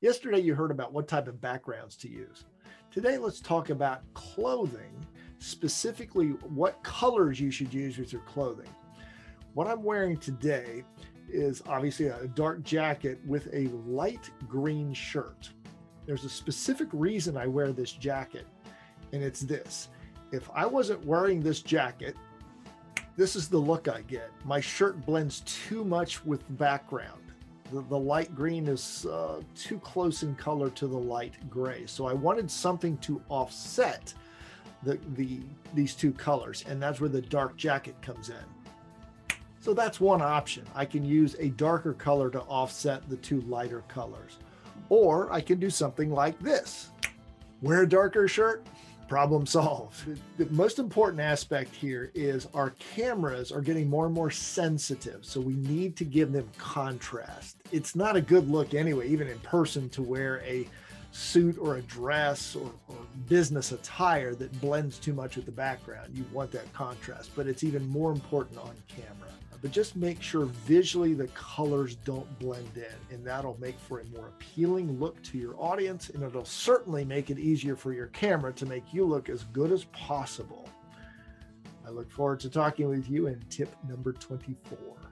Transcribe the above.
Yesterday, you heard about what type of backgrounds to use. Today, let's talk about clothing, specifically what colors you should use with your clothing. What I'm wearing today is obviously a dark jacket with a light green shirt. There's a specific reason I wear this jacket, and it's this. If I wasn't wearing this jacket, this is the look I get. My shirt blends too much with the background. The, the light green is uh, too close in color to the light gray. So I wanted something to offset the, the these two colors, and that's where the dark jacket comes in. So that's one option. I can use a darker color to offset the two lighter colors. Or I can do something like this. Wear a darker shirt, problem solved. The most important aspect here is our cameras are getting more and more sensitive, so we need to give them contrast. It's not a good look anyway, even in person, to wear a suit or a dress or, or, business attire that blends too much with the background. You want that contrast, but it's even more important on camera but just make sure visually the colors don't blend in and that'll make for a more appealing look to your audience and it'll certainly make it easier for your camera to make you look as good as possible. I look forward to talking with you in tip number 24.